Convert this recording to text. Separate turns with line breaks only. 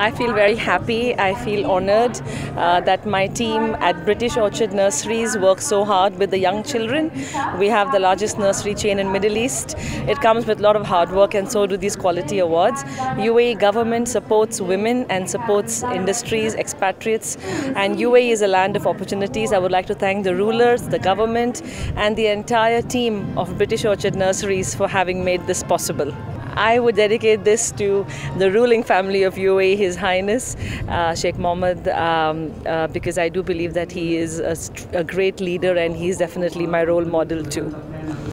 I feel very happy. I feel honored uh, that my team at British Orchard Nurseries works so hard with the young children. We have the largest nursery chain in Middle East. It comes with a lot of hard work and so do these quality awards. UAE government supports women and supports industries, expatriates and UAE is a land of opportunities. I would like to thank the rulers, the government and the entire team of British Orchard Nurseries for having made this possible. I would dedicate this to the ruling family of UAE, His Highness uh, Sheikh Mohammed, um, uh, because I do believe that he is a, a great leader and he's definitely my role model too.